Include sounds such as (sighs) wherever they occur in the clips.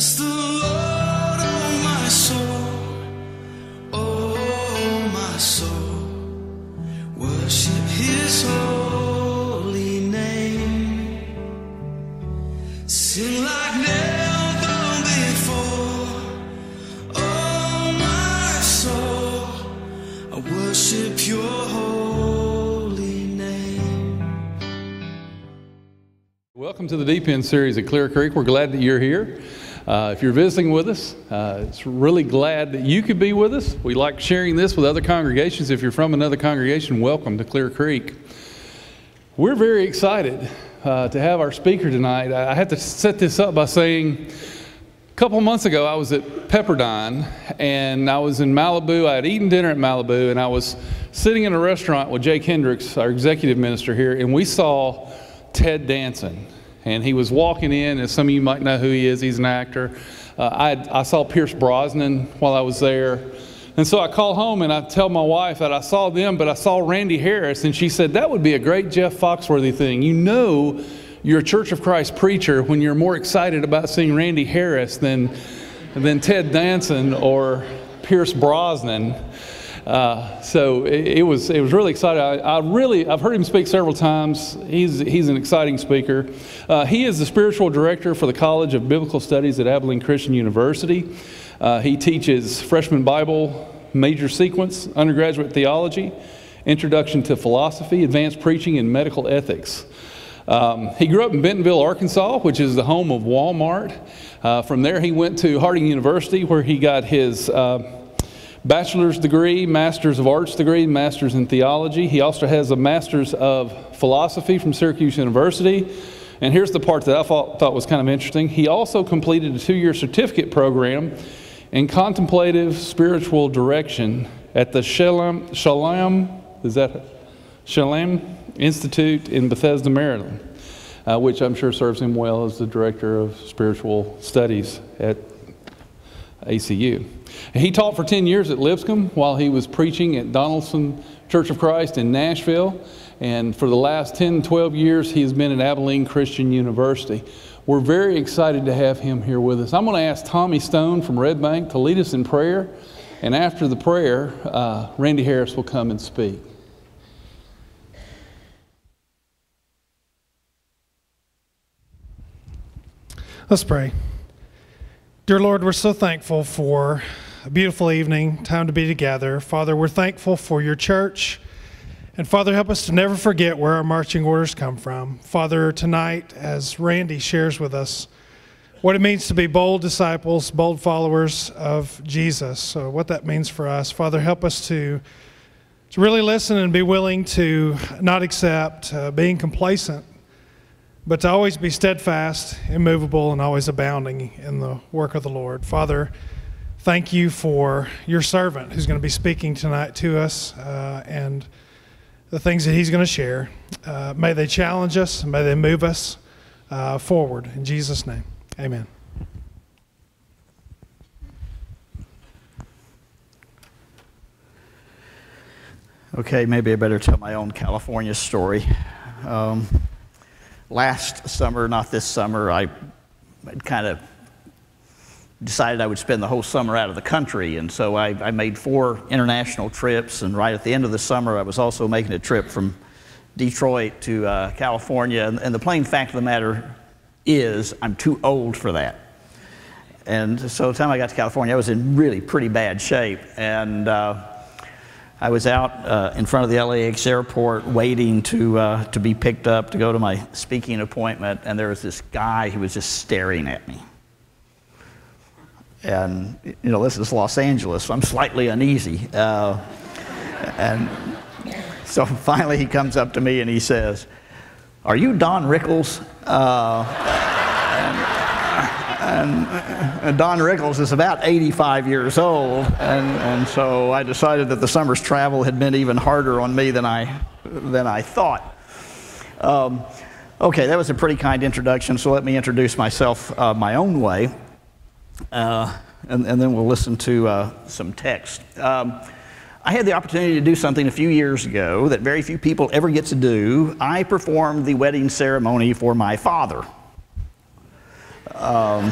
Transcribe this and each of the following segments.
Bless the Lord, oh my soul, oh my soul. Worship his holy name. Sing like never before. Oh my soul, I worship your holy name. Welcome to the Deep End series at Clear Creek. We're glad that you're here. Uh, if you're visiting with us, uh, it's really glad that you could be with us. We like sharing this with other congregations. If you're from another congregation, welcome to Clear Creek. We're very excited uh, to have our speaker tonight. I have to set this up by saying a couple months ago, I was at Pepperdine and I was in Malibu. I had eaten dinner at Malibu and I was sitting in a restaurant with Jake Hendricks, our executive minister here, and we saw Ted Danson. And he was walking in, and some of you might know who he is. He's an actor. Uh, I, I saw Pierce Brosnan while I was there. And so I call home and I tell my wife that I saw them, but I saw Randy Harris. And she said, That would be a great Jeff Foxworthy thing. You know, you're a Church of Christ preacher when you're more excited about seeing Randy Harris than, than Ted Danson or Pierce Brosnan. Uh, so it, it was it was really exciting. I, I really I've heard him speak several times. He's he's an exciting speaker. Uh, he is the spiritual director for the College of Biblical Studies at Abilene Christian University. Uh, he teaches freshman Bible, major sequence, undergraduate theology, introduction to philosophy, advanced preaching, and medical ethics. Um, he grew up in Bentonville, Arkansas, which is the home of Walmart. Uh, from there, he went to Harding University, where he got his uh, bachelor's degree, master's of arts degree, master's in theology. He also has a master's of philosophy from Syracuse University. And here's the part that I thought, was kind of interesting. He also completed a two year certificate program in contemplative spiritual direction at the Shalom, Shalom is that Shalom Institute in Bethesda, Maryland, uh, which I'm sure serves him well as the director of spiritual studies at ACU. He taught for 10 years at Lipscomb while he was preaching at Donelson Church of Christ in Nashville. And for the last 10, 12 years, he has been at Abilene Christian University. We're very excited to have him here with us. I'm going to ask Tommy Stone from Red Bank to lead us in prayer. And after the prayer, uh, Randy Harris will come and speak. Let's pray. Dear Lord, we're so thankful for a beautiful evening, time to be together. Father, we're thankful for your church. And Father, help us to never forget where our marching orders come from. Father, tonight, as Randy shares with us what it means to be bold disciples, bold followers of Jesus, so what that means for us, Father, help us to, to really listen and be willing to not accept uh, being complacent but to always be steadfast, immovable, and always abounding in the work of the Lord. Father, thank you for your servant who's going to be speaking tonight to us uh, and the things that he's going to share. Uh, may they challenge us, may they move us uh, forward. In Jesus' name, amen. Okay, maybe I better tell my own California story. Um, last summer, not this summer, I kind of decided I would spend the whole summer out of the country. And so I, I, made four international trips. And right at the end of the summer, I was also making a trip from Detroit to uh, California. And, and, the plain fact of the matter is, I'm too old for that. And so the time I got to California, I was in really pretty bad shape. And uh, I was out uh, in front of the LAX airport waiting to, uh, to be picked up to go to my speaking appointment, and there was this guy who was just staring at me. And, you know, this is Los Angeles, so I'm slightly uneasy. Uh, and so finally he comes up to me and he says, Are you Don Rickles? Uh, and, and, Don Rickles is about 85 years old, and, and so I decided that the summer's travel had been even harder on me than I, than I thought. Um, okay, that was a pretty kind introduction, so let me introduce myself uh, my own way, uh, and, and, then we'll listen to uh, some text. Um, I had the opportunity to do something a few years ago that very few people ever get to do. I performed the wedding ceremony for my father. Um,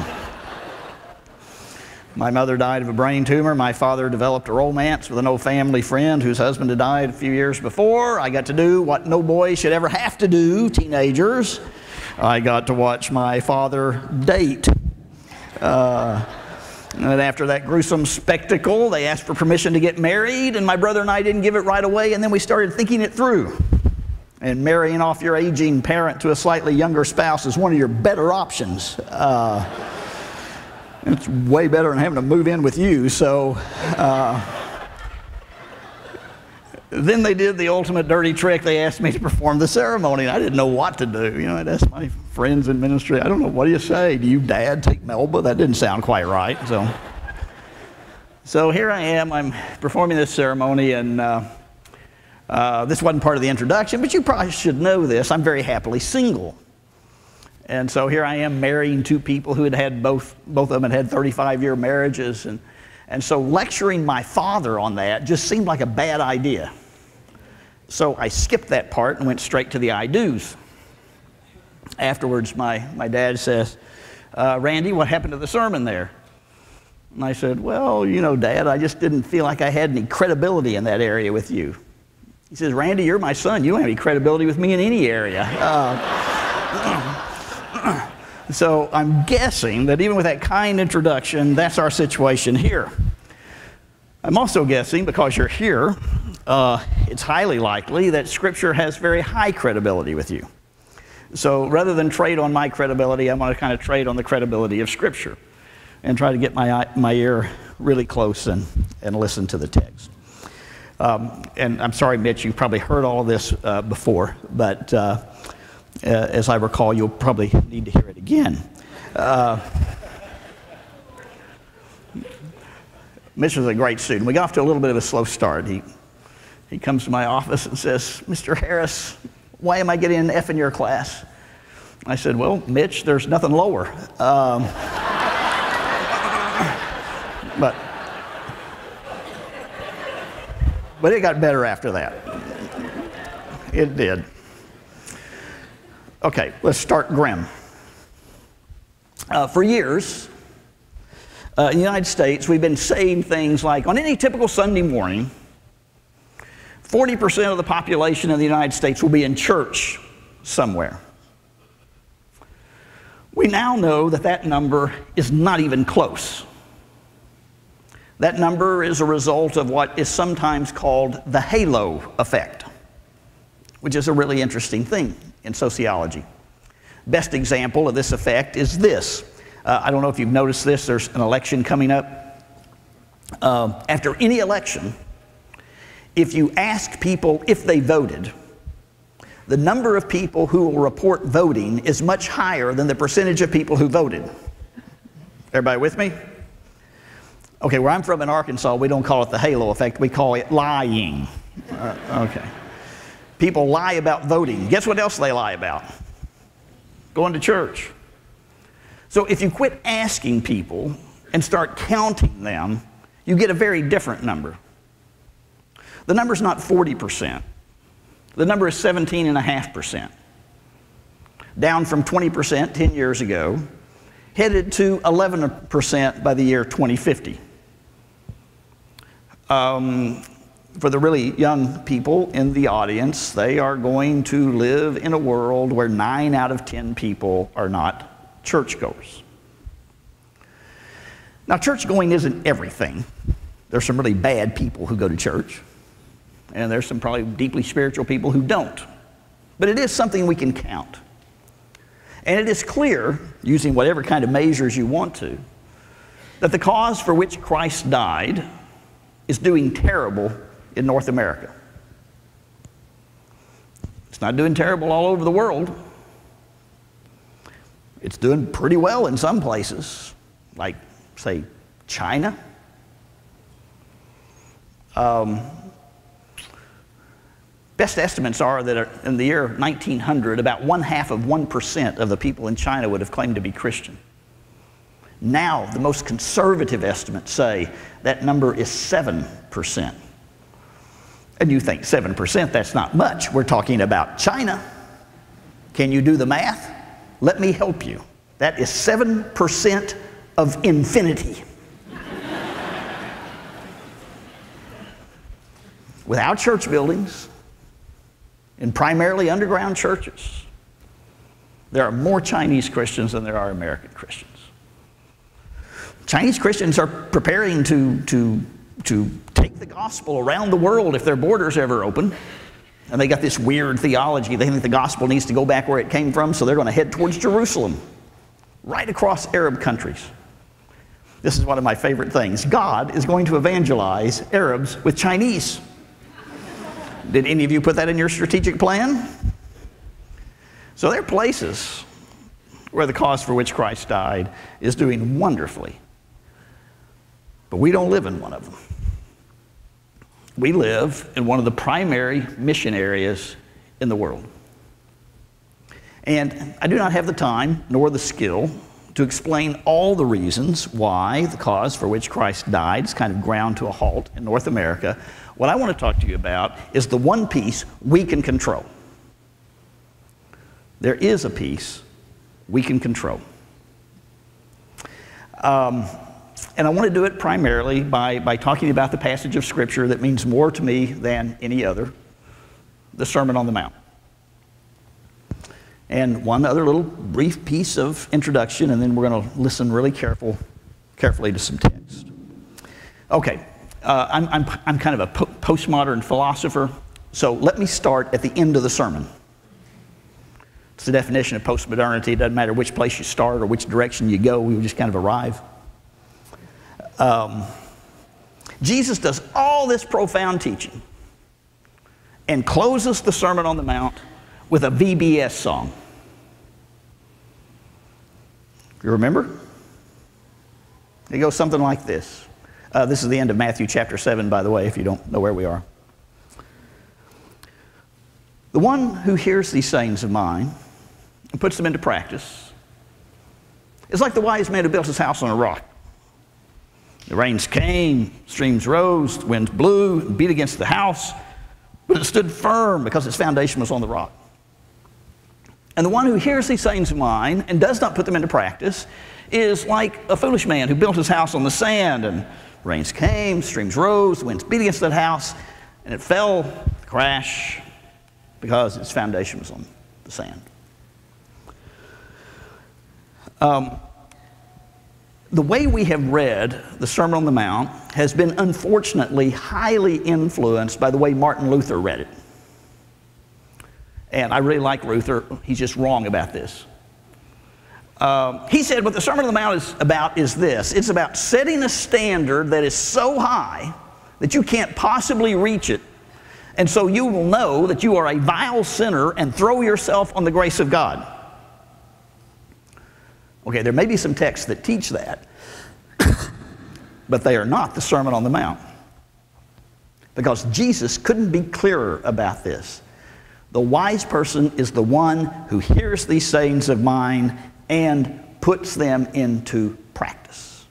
My mother died of a brain tumor. My father developed a romance with an old family friend whose husband had died a few years before. I got to do what no boy should ever have to do, teenagers. I got to watch my father date. Uh, and after that gruesome spectacle, they asked for permission to get married, and my brother and I didn't give it right away, and then we started thinking it through. And marrying off your aging parent to a slightly younger spouse is one of your better options. Uh, it's way better than having to move in with you, so. Uh, then they did the ultimate dirty trick. They asked me to perform the ceremony, and I didn't know what to do. You know, I'd ask my friends in ministry, I don't know, what do you say? Do you, Dad, take Melba? That didn't sound quite right. So, so here I am. I'm performing this ceremony, and uh, uh, this wasn't part of the introduction, but you probably should know this. I'm very happily single. And so here I am marrying two people who had had both, both of them had had 35 year marriages. And, and so lecturing my father on that just seemed like a bad idea. So I skipped that part and went straight to the I do's. Afterwards, my, my dad says, uh, Randy, what happened to the sermon there? And I said, Well, you know, Dad, I just didn't feel like I had any credibility in that area with you. He says, Randy, you're my son. You don't have any credibility with me in any area. Uh, so I'm guessing that even with that kind introduction, that's our situation here. I'm also guessing, because you're here, uh, it's highly likely that Scripture has very high credibility with you. So rather than trade on my credibility, I'm going to kind of trade on the credibility of Scripture and try to get my, my ear really close and, and listen to the text. Um, and I'm sorry, Mitch, you've probably heard all this uh, before, but uh, as I recall, you'll probably need to hear it again. Uh, Mitch was a great student. We got off to a little bit of a slow start. He, he comes to my office and says, Mr. Harris, why am I getting an F in your class? I said, Well, Mitch, there's nothing lower. Um, but, but it got better after that. It did. Okay, let's start grim. Uh, for years, uh, in the United States, we've been saying things like on any typical Sunday morning, 40% of the population of the United States will be in church somewhere. We now know that that number is not even close. That number is a result of what is sometimes called the halo effect, which is a really interesting thing in sociology. Best example of this effect is this. Uh, I don't know if you've noticed this, there's an election coming up. Uh, after any election, if you ask people if they voted, the number of people who will report voting is much higher than the percentage of people who voted. Everybody with me? Okay, where I'm from in Arkansas, we don't call it the halo effect, we call it lying. Uh, okay. People lie about voting. Guess what else they lie about? Going to church. So if you quit asking people and start counting them, you get a very different number. The number is not 40%. The number is 17.5%. Down from 20% 10 years ago, headed to 11% by the year 2050. Um, for the really young people in the audience, they are going to live in a world where nine out of 10 people are not churchgoers. Now, church going isn't everything. There's some really bad people who go to church, and there's some probably deeply spiritual people who don't. But it is something we can count. And it is clear, using whatever kind of measures you want to, that the cause for which Christ died is doing terrible in North America. It's not doing terrible all over the world. It's doing pretty well in some places, like, say, China. Um, best estimates are that in the year 1900, about one half of 1% of the people in China would have claimed to be Christian. Now, the most conservative estimates say that number is 7%. And you think 7%, that's not much. We're talking about China. Can you do the math? Let me help you. That is 7% of infinity. (laughs) Without church buildings, in primarily underground churches, there are more Chinese Christians than there are American Christians. Chinese Christians are preparing to, to, to the gospel around the world if their borders ever open. And they got this weird theology. They think the gospel needs to go back where it came from, so they're going to head towards Jerusalem, right across Arab countries. This is one of my favorite things. God is going to evangelize Arabs with Chinese. Did any of you put that in your strategic plan? So there are places where the cause for which Christ died is doing wonderfully. But we don't live in one of them. We live in one of the primary mission areas in the world. And I do not have the time nor the skill to explain all the reasons why the cause for which Christ died is kind of ground to a halt in North America. What I want to talk to you about is the one piece we can control. There is a piece we can control. Um, and I want to do it primarily by, by talking about the passage of Scripture that means more to me than any other the Sermon on the Mount. And one other little brief piece of introduction, and then we're going to listen really careful, carefully to some text. Okay, uh, I'm, I'm, I'm kind of a po- postmodern philosopher, so let me start at the end of the sermon. It's the definition of postmodernity. It doesn't matter which place you start or which direction you go, we just kind of arrive. Um, Jesus does all this profound teaching and closes the Sermon on the Mount with a VBS song. You remember? It goes something like this. Uh, this is the end of Matthew chapter 7, by the way, if you don't know where we are. The one who hears these sayings of mine and puts them into practice is like the wise man who built his house on a rock. The rains came, streams rose, winds blew, and beat against the house, but it stood firm because its foundation was on the rock. And the one who hears these sayings of mine and does not put them into practice is like a foolish man who built his house on the sand, and rains came, streams rose, winds beat against that house, and it fell, crash, because its foundation was on the sand. Um, the way we have read the Sermon on the Mount has been unfortunately highly influenced by the way Martin Luther read it. And I really like Luther. He's just wrong about this. Um, he said what the Sermon on the Mount is about is this it's about setting a standard that is so high that you can't possibly reach it. And so you will know that you are a vile sinner and throw yourself on the grace of God. Okay, there may be some texts that teach that, (coughs) but they are not the Sermon on the Mount. Because Jesus couldn't be clearer about this. The wise person is the one who hears these sayings of mine and puts them into practice.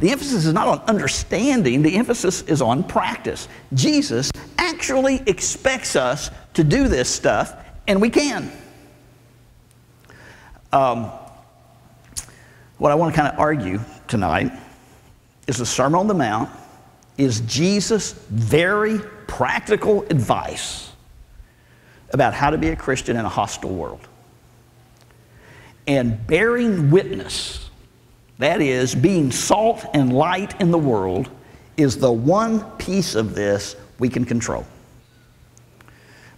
The emphasis is not on understanding, the emphasis is on practice. Jesus actually expects us to do this stuff, and we can. Um, what I want to kind of argue tonight is the Sermon on the Mount is Jesus' very practical advice about how to be a Christian in a hostile world. And bearing witness, that is, being salt and light in the world, is the one piece of this we can control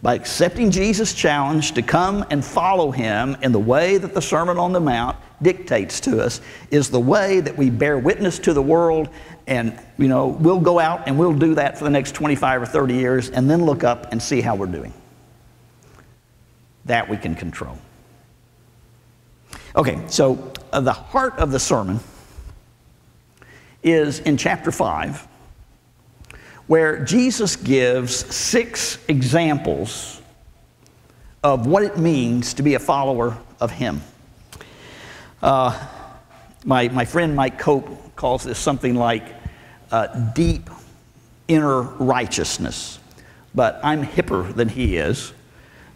by accepting Jesus' challenge to come and follow him in the way that the Sermon on the Mount dictates to us is the way that we bear witness to the world. And you know we'll go out and we'll do that for the next 25 or 30 years and then look up and see how we're doing. That we can control. Okay so uh, the heart of the sermon is in chapter 5 where Jesus gives six examples of what it means to be a follower of Him. Uh, my, my friend Mike Cope calls this something like uh, deep inner righteousness, but I'm hipper than he is,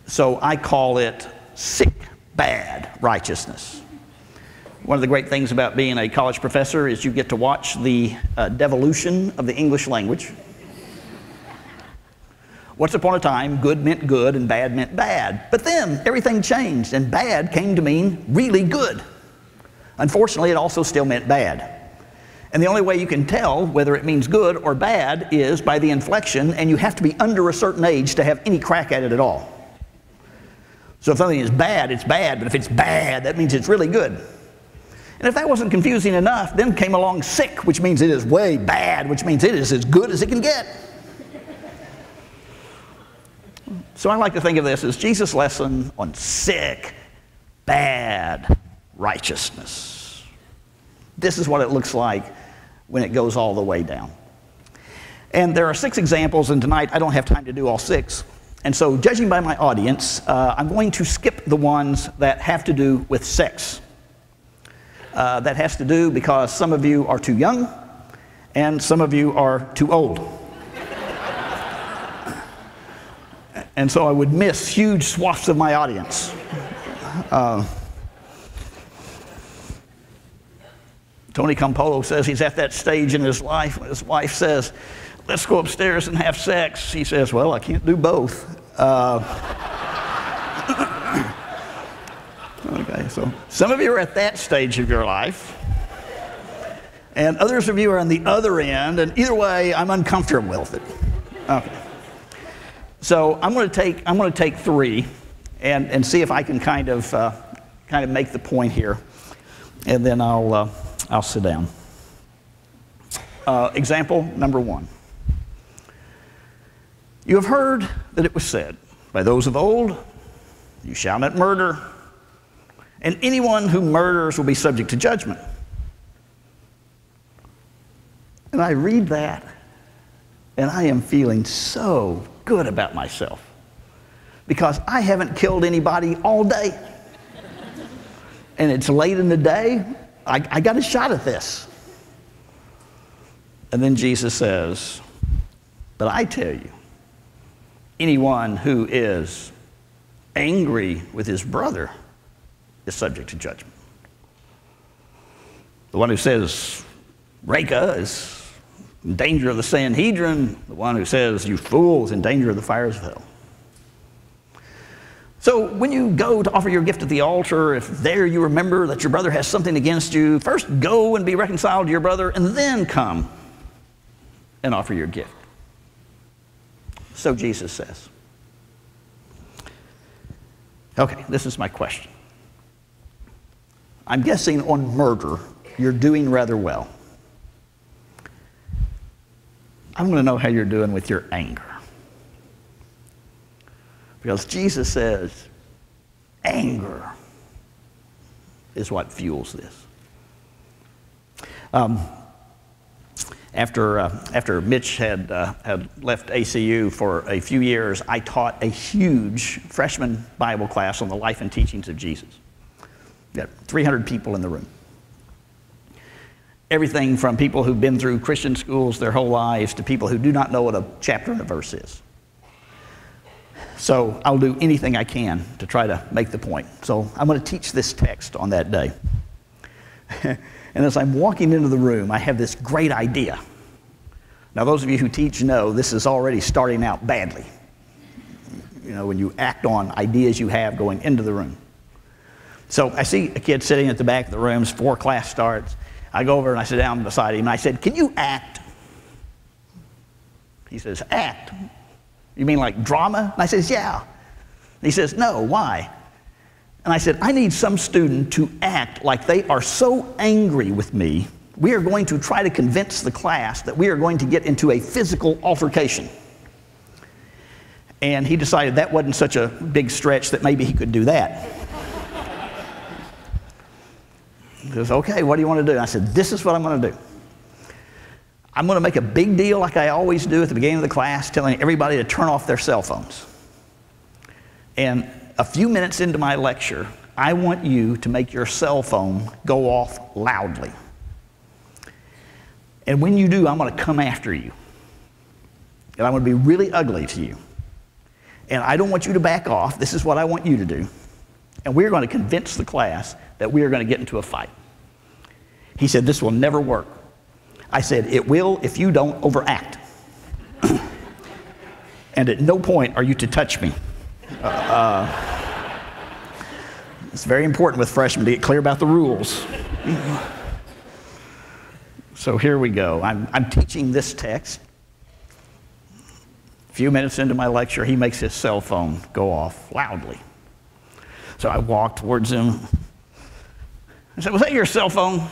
so I call it sick, bad righteousness. One of the great things about being a college professor is you get to watch the uh, devolution of the English language. Once upon a time, good meant good and bad meant bad. But then everything changed and bad came to mean really good. Unfortunately, it also still meant bad. And the only way you can tell whether it means good or bad is by the inflection, and you have to be under a certain age to have any crack at it at all. So if something is bad, it's bad, but if it's bad, that means it's really good. And if that wasn't confusing enough, then came along sick, which means it is way bad, which means it is as good as it can get. So I like to think of this as Jesus' lesson on sick, bad righteousness. This is what it looks like when it goes all the way down. And there are six examples, and tonight I don't have time to do all six. And so, judging by my audience, uh, I'm going to skip the ones that have to do with sex. Uh, that has to do because some of you are too young and some of you are too old. and so I would miss huge swaths of my audience. Uh, Tony Campolo says he's at that stage in his life when his wife says, Let's go upstairs and have sex. He says, Well, I can't do both. Uh, (coughs) okay, so some of you are at that stage of your life, and others of you are on the other end, and either way, I'm uncomfortable with it. Okay. So I'm going to take, I'm going to take three and, and see if I can kind of, uh, kind of make the point here, and then I'll. Uh, I'll sit down. Uh, example number one. You have heard that it was said by those of old, You shall not murder, and anyone who murders will be subject to judgment. And I read that, and I am feeling so good about myself because I haven't killed anybody all day. and it's late in the day, I, I got a shot at this. And then Jesus says, But I tell you, anyone who is angry with his brother is subject to judgment. The one who says, Raca is in danger of the Sanhedrin, the one who says, You fool, is in danger of the fires of hell. So when you go to offer your gift at the altar, if there you remember that your brother has something against you, first go and be reconciled to your brother, and then come and offer your gift. So Jesus says. Okay, this is my question. I'm guessing on murder, you're doing rather well. I'm going to know how you're doing with your anger. Because Jesus says, anger is what fuels this. Um, after, uh, after Mitch had, uh, had left ACU for a few years, I taught a huge freshman Bible class on the life and teachings of Jesus. We had 300 people in the room. Everything from people who've been through Christian schools their whole lives to people who do not know what a chapter and a verse is. So I'll do anything I can to try to make the point. So I'm going to teach this text on that day. (laughs) and as I'm walking into the room, I have this great idea. Now, those of you who teach know this is already starting out badly. You know, when you act on ideas you have going into the room. So I see a kid sitting at the back of the room, before class starts. I go over and I sit down beside him and I said, Can you act? He says, Act. You mean like drama? And I says, Yeah. And he says, No, why? And I said, I need some student to act like they are so angry with me, we are going to try to convince the class that we are going to get into a physical altercation. And he decided that wasn't such a big stretch that maybe he could do that. he says, Okay, what do you want to do? And I said, This is what I'm going to do. I'm going to make a big deal, like I always do at the beginning of the class, telling everybody to turn off their cell phones. And a few minutes into my lecture, I want you to make your cell phone go off loudly. And when you do, I'm going to come after you. And I'm going to be really ugly to you. And I don't want you to back off. This is what I want you to do. And we're going to convince the class that we are going to get into a fight. He said, This will never work. I said, It will if you don't overact. (clears throat) and at no point are you to touch me. Uh, it's very important with freshmen to get clear about the rules. So here we go. I'm, I'm teaching this text. A few minutes into my lecture, he makes his cell phone go off loudly. So I walk towards him. I said, Was that your cell phone?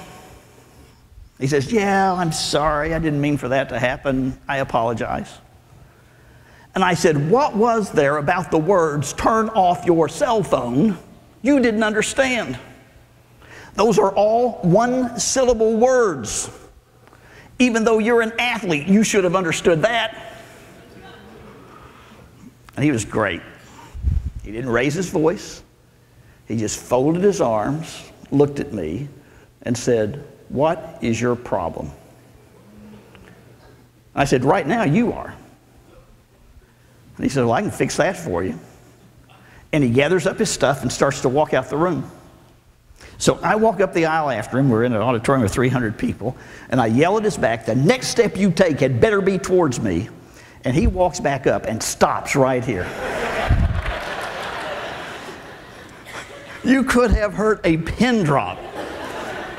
He says, Yeah, I'm sorry. I didn't mean for that to happen. I apologize. And I said, What was there about the words, turn off your cell phone, you didn't understand? Those are all one syllable words. Even though you're an athlete, you should have understood that. And he was great. He didn't raise his voice, he just folded his arms, looked at me, and said, What is your problem? I said, Right now, you are. And he said, Well, I can fix that for you. And he gathers up his stuff and starts to walk out the room. So I walk up the aisle after him. We're in an auditorium of 300 people. And I yell at his back, The next step you take had better be towards me. And he walks back up and stops right here. (laughs) you could have heard a pin drop.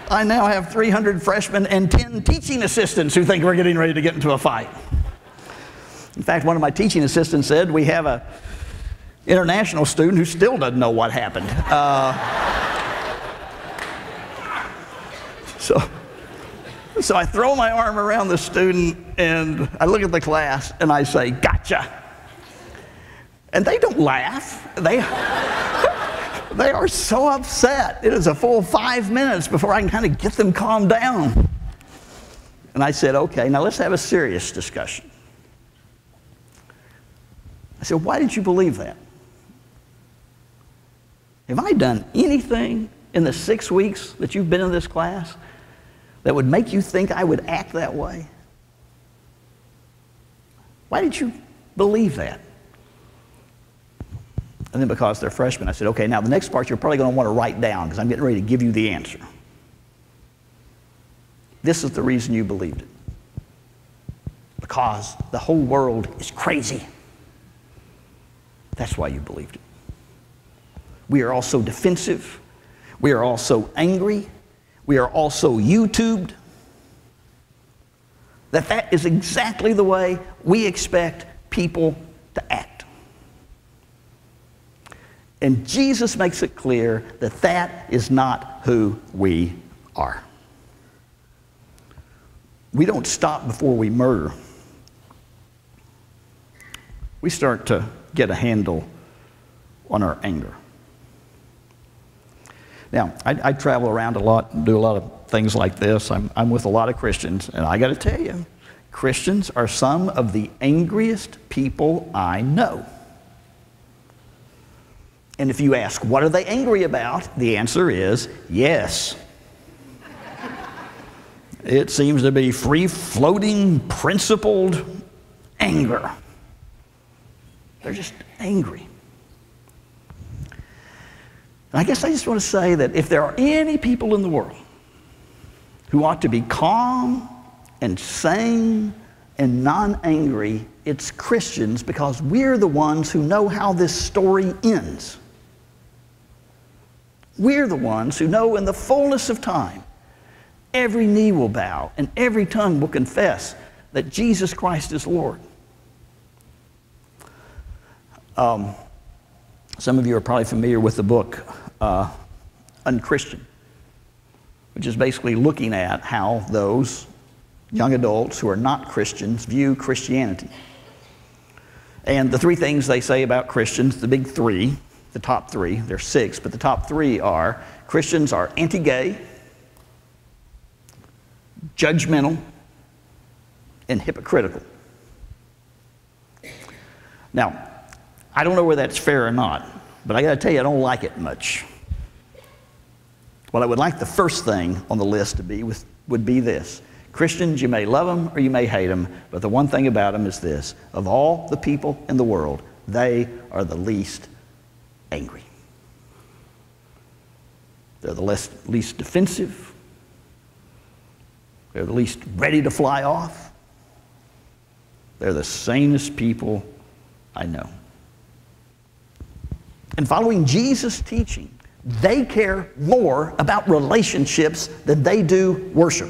I now have 300 freshmen and 10 teaching assistants who think we're getting ready to get into a fight. In fact, one of my teaching assistants said we have a international student who still doesn't know what happened. Uh, (laughs) so, so I throw my arm around the student and I look at the class and I say, "Gotcha." And they don't laugh. They they are so upset. It is a full five minutes before I can kind of get them calmed down. And I said, "Okay, now let's have a serious discussion." I said, Why did you believe that? Have I done anything in the six weeks that you've been in this class that would make you think I would act that way? Why did you believe that? And then because they're freshmen, I said, okay, now the next part you're probably going to want to write down because I'm getting ready to give you the answer. This is the reason you believed it. Because the whole world is crazy. That's why you believed it. We are also defensive. We are also angry. We are also YouTubed. That that is exactly the way we expect people to act. And Jesus makes it clear that that is not who we are. We don't stop before we murder. We start to get a handle on our anger. Now, I, I, travel around a lot and do a lot of things like this. I'm, I'm with a lot of Christians, and I got to tell you, Christians are some of the angriest people I know. And if you ask, what are they angry about? The answer is yes. it seems to be free floating, principled anger. They're just angry. And I guess I just want to say that if there are any people in the world who ought to be calm and sane and non angry, it's Christians because we're the ones who know how this story ends. We're the ones who know in the fullness of time every knee will bow and every tongue will confess that Jesus Christ is Lord. Um, some of you are probably familiar with the book uh, Unchristian, which is basically looking at how those young adults who are not Christians view Christianity. And the three things they say about Christians, the big three, the top three, there's six, but the top three are Christians are anti gay, judgmental, and hypocritical. Now, I don't know whether that's fair or not, but I got to tell you, I don't like it much. What I would like the first thing on the list to be with, would be this Christians, you may love them or you may hate them, but the one thing about them is this of all the people in the world, they are the least angry. They're the less, least defensive. They're the least ready to fly off. They're the sanest people I know. And following Jesus' teaching, they care more about relationships than they do worship.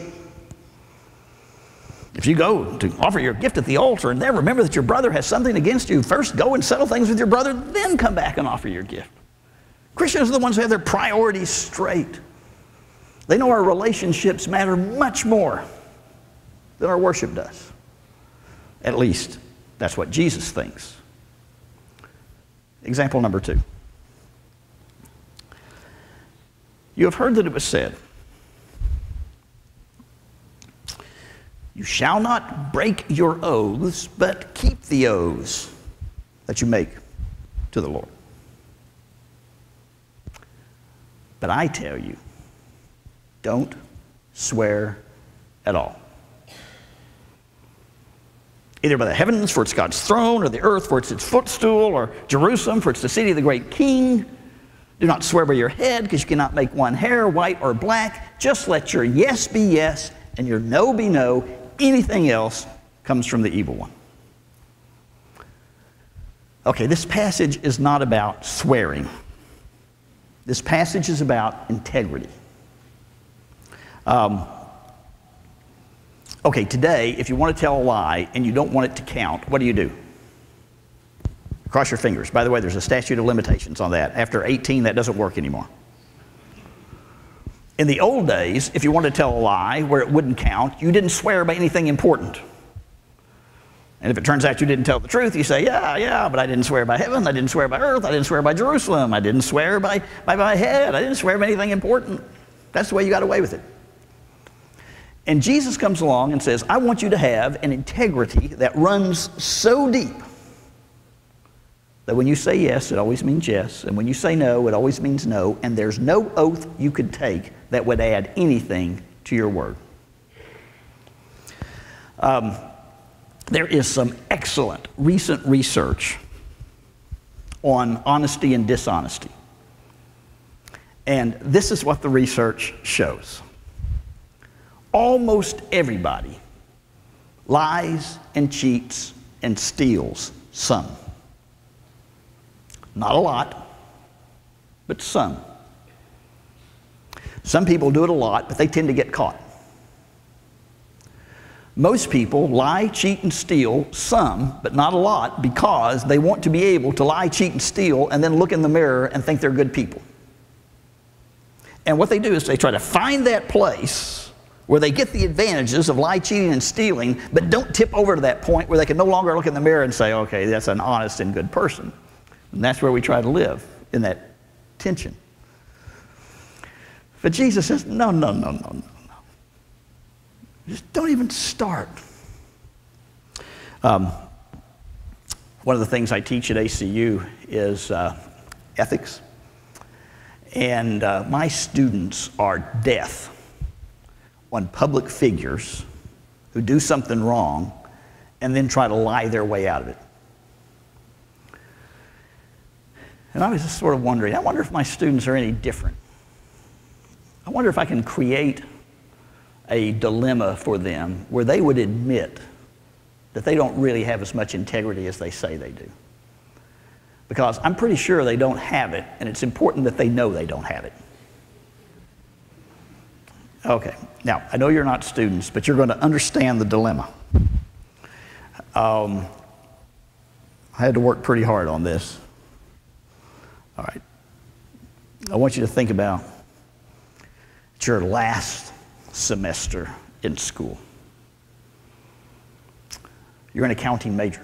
If you go to offer your gift at the altar and then remember that your brother has something against you, first go and settle things with your brother, then come back and offer your gift. Christians are the ones who have their priorities straight. They know our relationships matter much more than our worship does. At least, that's what Jesus thinks. Example number two. You have heard that it was said, You shall not break your oaths, but keep the oaths that you make to the Lord. But I tell you, don't swear at all. Either by the heavens, for it's God's throne, or the earth, for it's its footstool, or Jerusalem, for it's the city of the great king. Do not swear by your head, because you cannot make one hair white or black. Just let your yes be yes, and your no be no. Anything else comes from the evil one. Okay, this passage is not about swearing. This passage is about integrity. Um, okay, today, if you want to tell a lie and you don't want it to count, what do you do? Cross your fingers. By the way, there's a statute of limitations on that. After 18, that doesn't work anymore. In the old days, if you wanted to tell a lie where it wouldn't count, you didn't swear by anything important. And if it turns out you didn't tell the truth, you say, yeah, yeah, but I didn't swear by heaven, I didn't swear by earth, I didn't swear by Jerusalem, I didn't swear by, by my head, I didn't swear by anything important. That's the way you got away with it. And Jesus comes along and says, I want you to have an integrity that runs so deep that when you say yes, it always means yes, and when you say no, it always means no, and there's no oath you could take that would add anything to your word. Um, there is some excellent recent research on honesty and dishonesty. And this is what the research shows almost everybody lies and cheats and steals some. Not a lot, but some. Some people do it a lot, but they tend to get caught. Most people lie, cheat, and steal some, but not a lot, because they want to be able to lie, cheat, and steal and then look in the mirror and think they're good people. And what they do is they try to find that place where they get the advantages of lie, cheating, and stealing, but don't tip over to that point where they can no longer look in the mirror and say, okay, that's an honest and good person. And that's where we try to live, in that tension. But Jesus says, no, no, no, no, no, no. Just don't even start. Um, one of the things I teach at ACU is uh, ethics. And uh, my students are death on public figures who do something wrong and then try to lie their way out of it. And I was just sort of wondering, I wonder if my students are any different. I wonder if I can create a dilemma for them where they would admit that they don't really have as much integrity as they say they do. Because I'm pretty sure they don't have it, and it's important that they know they don't have it. Okay, now I know you're not students, but you're going to understand the dilemma. Um, I had to work pretty hard on this. All right. I want you to think about it's your last semester in school. You're an accounting major.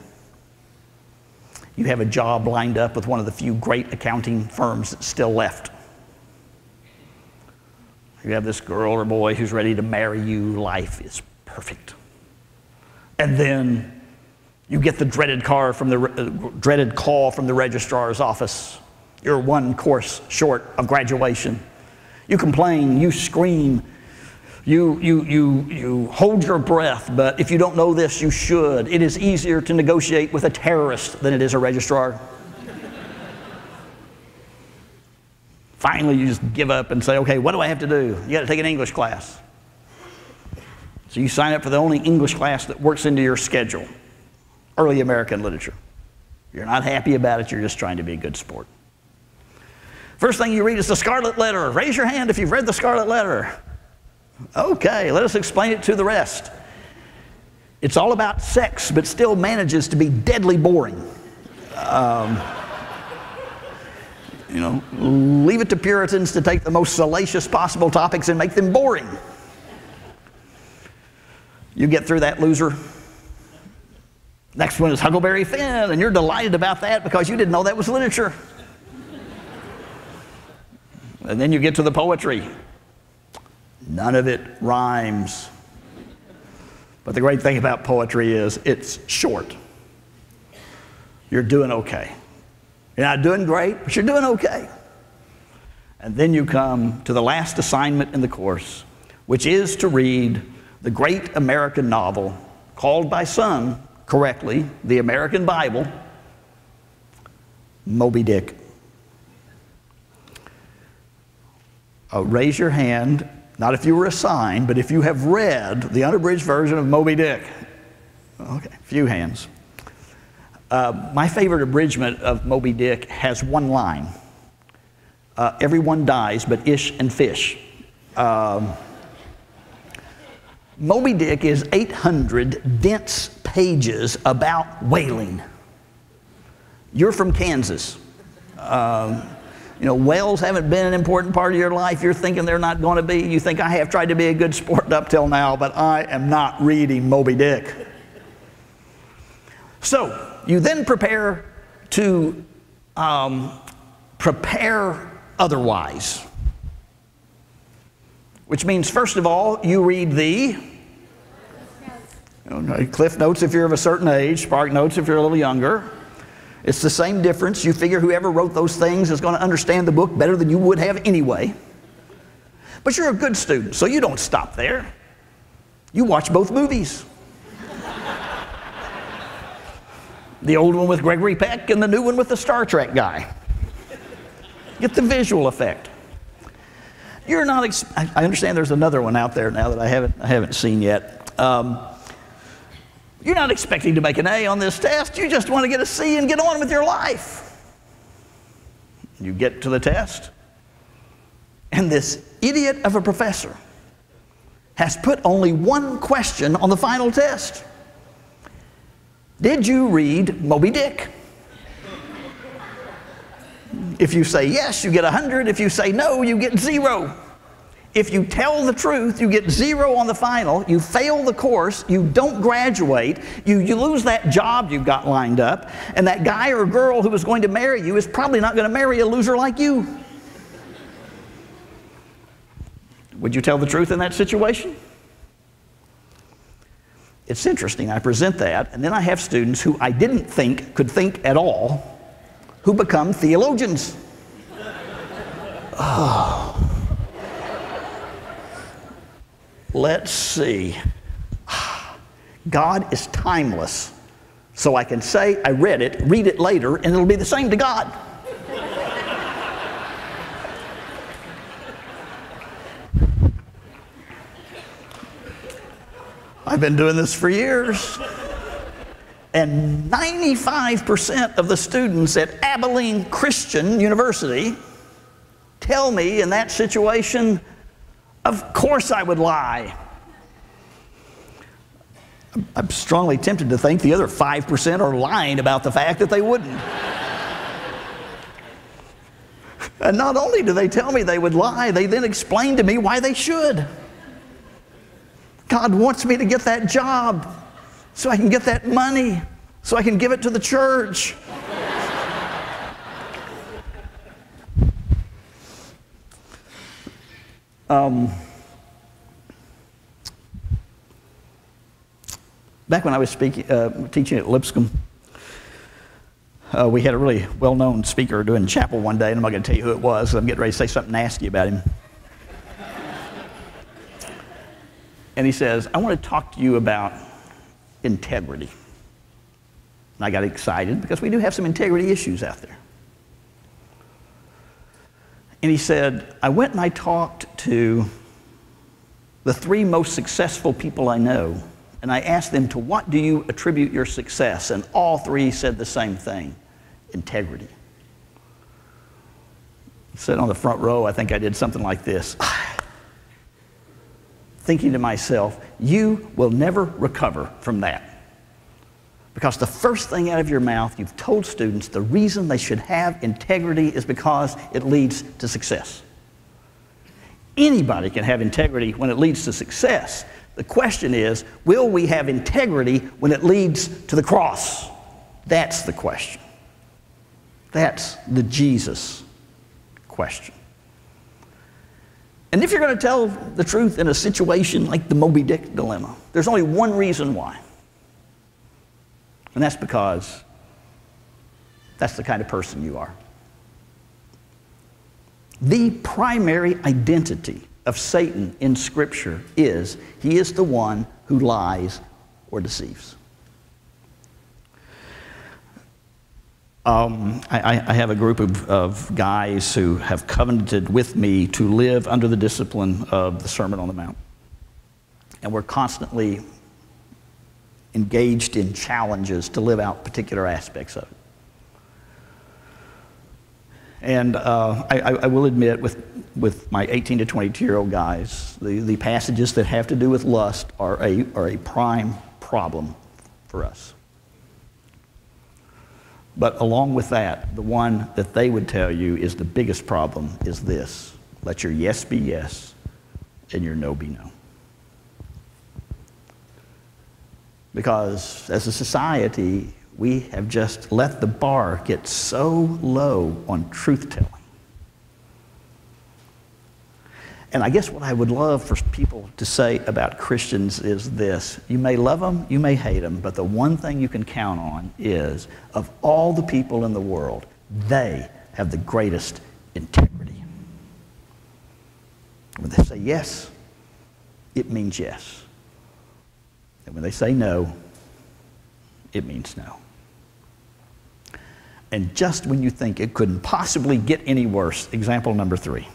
You have a job lined up with one of the few great accounting firms that's still left. You have this girl or boy who's ready to marry you. Life is perfect. And then you get the dreaded, car from the, uh, dreaded call from the registrar's office you're one course short of graduation. You complain, you scream, you, you, you, you hold your breath, but if you don't know this, you should. It is easier to negotiate with a terrorist than it is a registrar. Finally, you just give up and say, okay, what do I have to do? You got to take an English class. So you sign up for the only English class that works into your schedule early American literature. You're not happy about it, you're just trying to be a good sport. First thing you read is the Scarlet Letter. Raise your hand if you've read the Scarlet Letter. Okay, let us explain it to the rest. It's all about sex, but still manages to be deadly boring. Um, you know, leave it to Puritans to take the most salacious possible topics and make them boring. You get through that loser. Next one is Huckleberry Finn, and you're delighted about that because you didn't know that was literature. And then you get to the poetry. None of it rhymes. But the great thing about poetry is it's short. You're doing okay. You're not doing great, but you're doing okay. And then you come to the last assignment in the course, which is to read the great American novel called by some correctly the American Bible, Moby Dick. Uh, raise your hand, not if you were assigned, but if you have read the unabridged version of Moby Dick. Okay, few hands. Uh, my favorite abridgment of Moby Dick has one line uh, Everyone dies but Ish and Fish. Um, Moby Dick is 800 dense pages about whaling. You're from Kansas. Um, you know, whales haven't been an important part of your life. You're thinking they're not going to be. You think I have tried to be a good sport up till now, but I am not reading Moby Dick. So, you then prepare to um, prepare otherwise. Which means, first of all, you read the Cliff Notes if you're of a certain age, Spark Notes if you're a little younger. It's the same difference. You figure whoever wrote those things is going to understand the book better than you would have anyway. But you're a good student, so you don't stop there. You watch both movies. (laughs) the old one with Gregory Peck and the new one with the Star Trek guy. Get the visual effect. You're not, I understand there's another one out there now that I haven't, I haven't seen yet. Um, you're not expecting to make an A on this test. You just want to get a C and get on with your life. You get to the test, and this idiot of a professor has put only one question on the final test Did you read Moby Dick? If you say yes, you get 100. If you say no, you get zero. If you tell the truth, you get zero on the final, you fail the course, you don't graduate, you, you lose that job you've got lined up, and that guy or girl who is going to marry you is probably not going to marry a loser like you. Would you tell the truth in that situation? It's interesting. I present that, and then I have students who I didn't think could think at all who become theologians. Oh. Let's see. God is timeless. So I can say, I read it, read it later, and it'll be the same to God. I've been doing this for years. And 95% of the students at Abilene Christian University tell me in that situation, of course I would lie. I'm strongly tempted to think the other 5% are lying about the fact that they wouldn't. and not only do they tell me they would lie, they then explain to me why they should. God wants me to get that job so I can get that money, so I can give it to the church. Um, back when I was speaking, uh, teaching at Lipscomb, uh, we had a really well known speaker doing chapel one day, and I'm not going to tell you who it was. I'm getting ready to say something nasty about him. (laughs) and he says, I want to talk to you about integrity. And I got excited because we do have some integrity issues out there. And he said, I went and I talked to the three most successful people I know And I asked them, To what do you attribute your success? And all three said the same thing integrity. Sitting on the front row, I think I did something like this. (sighs) Thinking to myself, you will never recover from that. Because the first thing out of your mouth, you've told students the reason they should have integrity is because it leads to success. Anybody can have integrity when it leads to success. The question is, will we have integrity when it leads to the cross? That's the question. That's the Jesus question. And if you're going to tell the truth in a situation like the Moby Dick dilemma, there's only one reason why. And that's because that's the kind of person you are. The primary identity of Satan in Scripture is he is the one who lies or deceives. Um, I, I, have a group of, of guys who have covenanted with me to live under the discipline of the Sermon on the Mount. And we're constantly engaged in challenges to live out particular aspects of it. And uh, I, I, will admit, with, with my 18 to 22 year old guys, the, the passages that have to do with lust are a, are a prime problem for us. But along with that, the one that they would tell you is the biggest problem is this let your yes be yes and your no be no. Because as a society, we have just let the bar get so low on truth telling. And I guess what I would love for people to say about Christians is this you may love them, you may hate them, but the one thing you can count on is of all the people in the world, they have the greatest integrity. When they say yes, it means yes. And when they say no, it means no. And just when you think it couldn't possibly get any worse, example number three.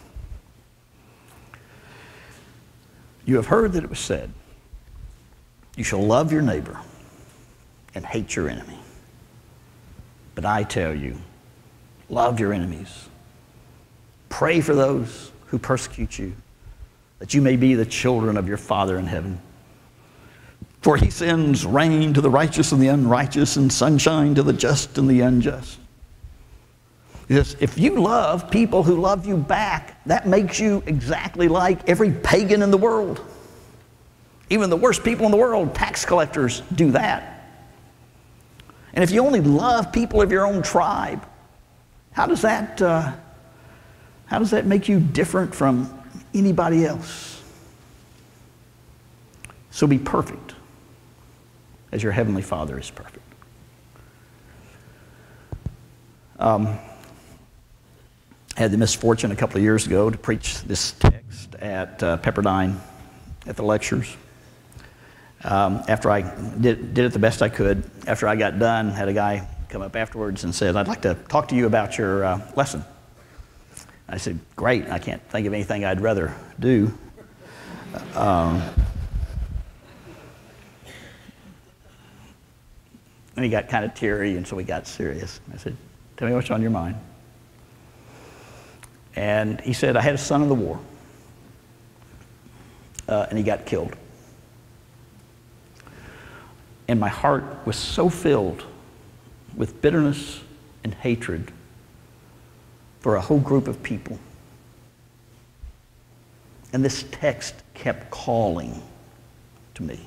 You have heard that it was said, You shall love your neighbor and hate your enemy. But I tell you, love your enemies. Pray for those who persecute you, that you may be the children of your Father in heaven. For he sends rain to the righteous and the unrighteous, and sunshine to the just and the unjust. Because if you love people who love you back, that makes you exactly like every pagan in the world. Even the worst people in the world, tax collectors, do that. And if you only love people of your own tribe, how does that, uh, how does that make you different from anybody else? So be perfect as your Heavenly Father is perfect. Um, I had the misfortune a couple of years ago to preach this text at uh, Pepperdine at the lectures. Um, after I did, did it the best I could, after I got done, had a guy come up afterwards and said, I'd like to talk to you about your uh, lesson. I said, Great, I can't think of anything I'd rather do. Um, And he got kind of teary, and so we got serious. I said, Tell me what's on your mind. And he said, I had a son in the war, uh, and he got killed. And my heart was so filled with bitterness and hatred for a whole group of people. And this text kept calling to me.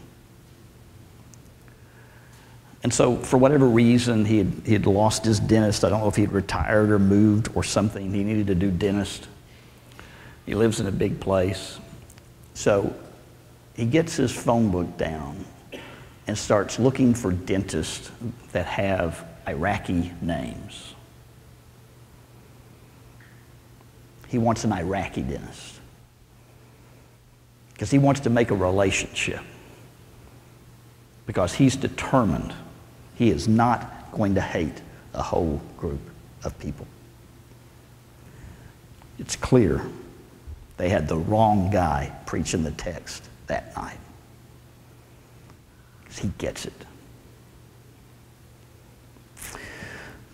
And so, for whatever reason, he had, he had lost his dentist. I don't know if he had retired or moved or something. He needed to do dentist. He lives in a big place. So, he gets his phone book down and starts looking for dentists that have Iraqi names. He wants an Iraqi dentist because he wants to make a relationship because he's determined he is not going to hate a whole group of people. It's clear they had the wrong guy preaching the text that night. He gets it.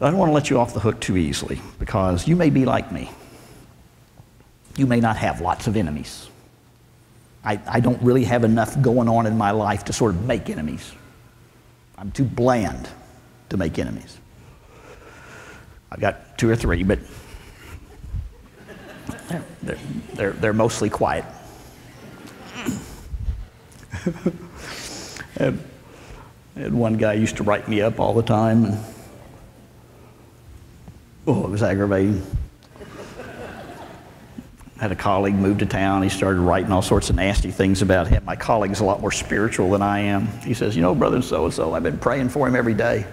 I don't want to let you off the hook too easily because you may be like me. You may not have lots of enemies. I, I don't really have enough going on in my life to sort of make enemies. I'm too bland to make enemies. I've got two or three, but they're, they're, they're, mostly quiet. (laughs) and, and one guy used to write me up all the time. And, oh, it was aggravating. Had a colleague move to town. He started writing all sorts of nasty things about him. My colleague's a lot more spiritual than I am. He says, You know, brother so and so, I've been praying for him every day.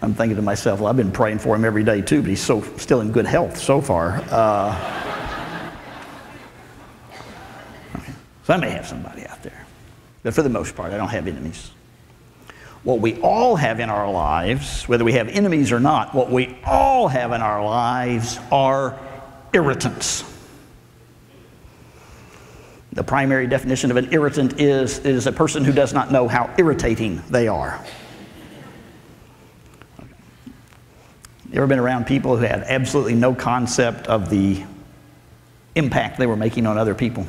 I'm thinking to myself, Well, I've been praying for him every day too, but he's so, still in good health so far. Uh. (laughs) So I may have somebody out there. But for the most part, I don't have enemies. What we all have in our lives, whether we have enemies or not, what we all have in our lives are irritants. The primary definition of an irritant is, is a person who does not know how irritating they are. You ever been around people who had absolutely no concept of the impact they were making on other people?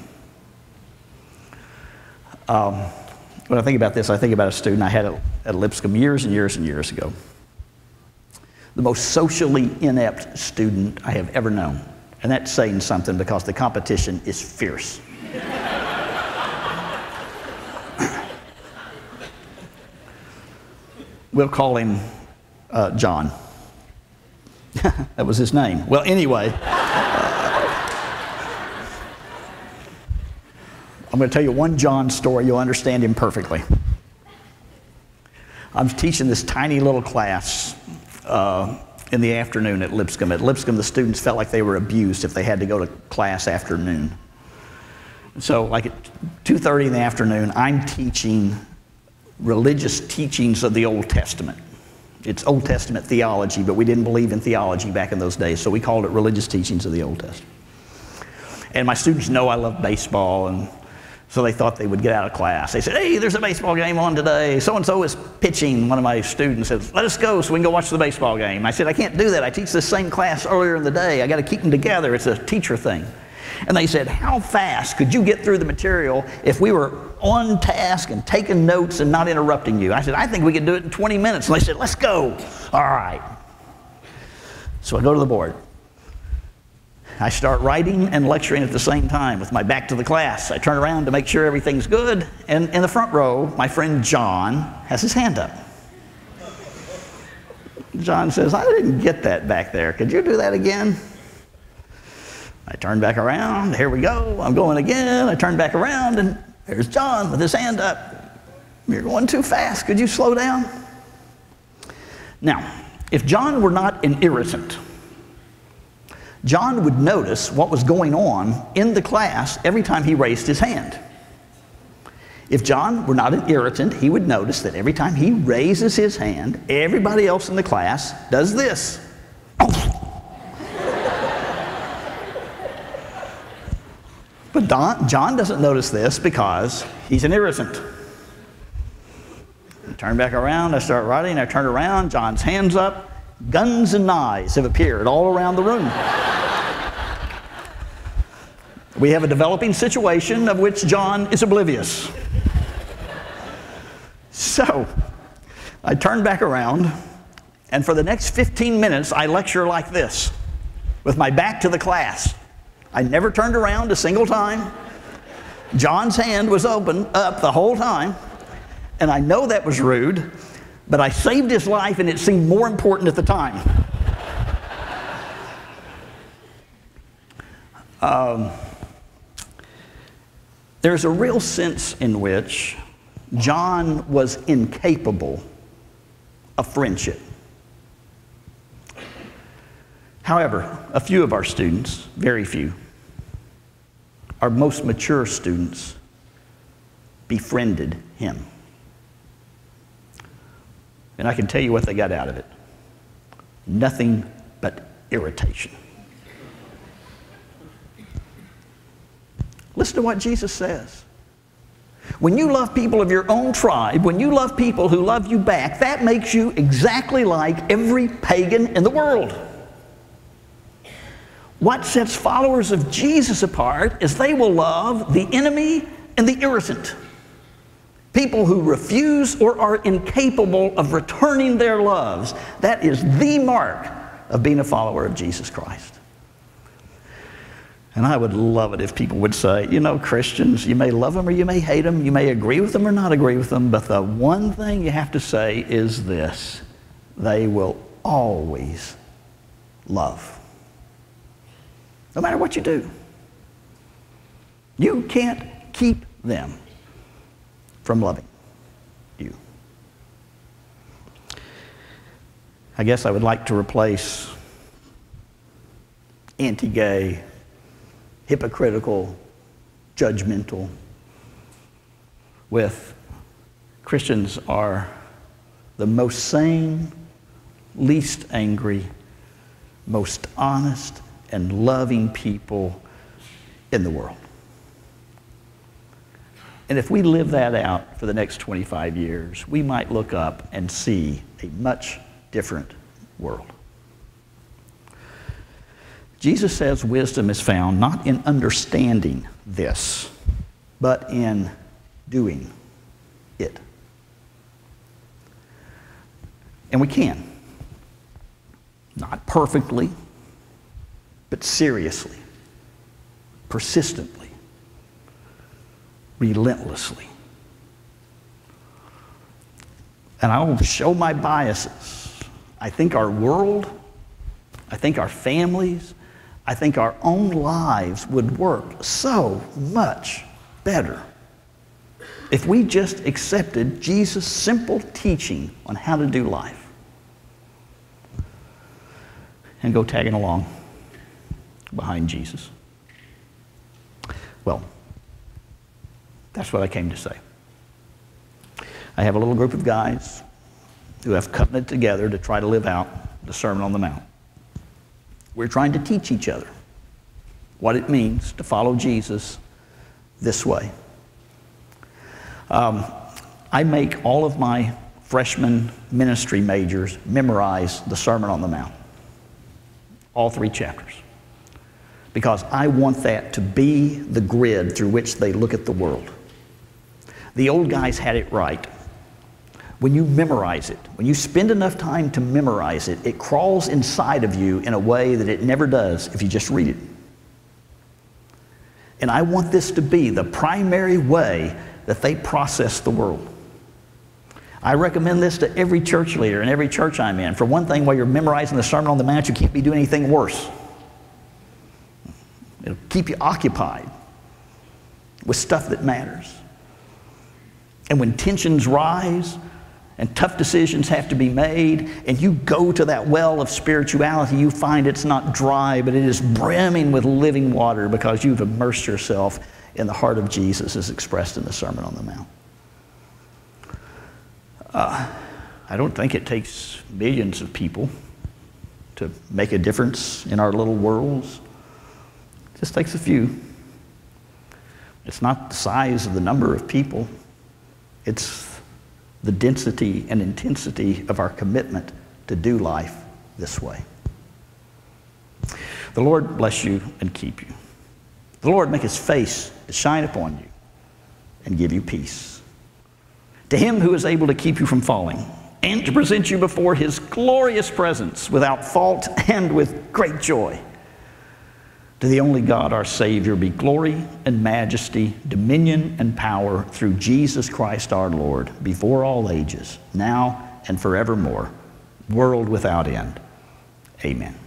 Um, when I think about this, I think about a student I had at, at Lipscomb years and years and years ago. The most socially inept student I have ever known. And that's saying something because the competition is fierce. (coughs) we'll call him uh, John. (laughs) that was his name. Well, anyway, uh, I'm going to tell you one John story. You'll understand him perfectly. I'm teaching this tiny little class. Uh, in the afternoon at Lipscomb. At Lipscomb, the students felt like they were abused if they had to go to class after noon. So, like at 2:30 in the afternoon, I'm teaching religious teachings of the Old Testament. It's Old Testament theology, but we didn't believe in theology back in those days, so we called it religious teachings of the Old Testament. And my students know I love baseball, and so they thought they would get out of class. They said, Hey, there's a baseball game on today. So and so is pitching. One of my students says, Let us go so we can go watch the baseball game. I said, I can't do that. I teach this same class earlier in the day. I got to keep them together. It's a teacher thing. And they said, How fast could you get through the material if we were on task and taking notes and not interrupting you? I said, I think we could do it in 20 minutes. And they said, Let's go. All right. So I go to the board. I start writing and lecturing at the same time with my back to the class. I turn around to make sure everything's good, and in the front row, my friend John has his hand up. John says, I didn't get that back there. Could you do that again? I turn back around. Here we go. I'm going again. I turn back around, and there's John with his hand up. You're going too fast. Could you slow down? Now, if John were not an irritant, John would notice what was going on in the class every time he raised his hand. If John were not an irritant, he would notice that every time he raises his hand, everybody else in the class does this. but Don, John doesn't notice this because he's an irritant. I turn back around, I start writing, I turn around, John's hands up, guns and knives have appeared all around the room. We have a developing situation of which John is oblivious. So, I turn back around, and for the next 15 minutes, I lecture like this, with my back to the class. I never turned around a single time. John's hand was open up the whole time, and I know that was rude, but I saved his life, and it seemed more important at the time. Um, there's a real sense in which John was incapable of friendship. However, a few of our students, very few, our most mature students, befriended him. And I can tell you what they got out of it nothing but irritation. Listen to what Jesus says. When you love people of your own tribe, when you love people who love you back, that makes you exactly like every pagan in the world. What sets followers of Jesus apart is they will love the enemy and the irritant. People who refuse or are incapable of returning their loves. That is the mark of being a follower of Jesus Christ. And I would love it if people would say, you know, Christians, you may love them or you may hate them, you may agree with them or not agree with them, but the one thing you have to say is this they will always love. No matter what you do, you can't keep them from loving you. I guess I would like to replace anti gay, hypocritical, judgmental with Christians are the most sane, least angry, most honest, and loving people in the world. And if we live that out for the next 25 years, we might look up and see a much different world. Jesus says wisdom is found not in understanding this, but in doing it. And we can. Not perfectly, but seriously, persistently, relentlessly. And I will show my biases. I think our world, I think our families, I think our own lives would work so much better if we just accepted Jesus' simple teaching on how to do life and go tagging along behind Jesus. Well, that's what I came to say. I have a little group of guys who have covenanted together to try to live out the Sermon on the Mount. We're trying to teach each other what it means to follow Jesus this way. Um, I make all of my freshman ministry majors memorize the Sermon on the Mount, all three chapters because I want that to be the grid through which they look at the world. The old guys had it right. When you memorize it, when you spend enough time to memorize it, it crawls inside of you in a way that it never does if you just read it. And I want this to be the primary way that they process the world. I recommend this to every church leader and every church I'm in. For one thing, while you're memorizing the Sermon on the Mount, you can't be doing anything worse. It'll keep you occupied with stuff that matters. And when tensions rise and tough decisions have to be made, and you go to that well of spirituality, you find it's not dry, but it is brimming with living water because you've immersed yourself in the heart of Jesus as expressed in the Sermon on the Mount. Uh, I don't think it takes millions of people to make a difference in our little worlds. It just takes a few. It's not the size of the number of people, it's the density and intensity of our commitment to do life this way. The Lord bless you and keep you. The Lord make his face to shine upon you and give you peace. To him who is able to keep you from falling and to present you before his glorious presence without fault and with great joy. To the only God, our Savior, be glory and majesty, dominion and power through Jesus Christ our Lord, before all ages, now and forevermore, world without end. Amen.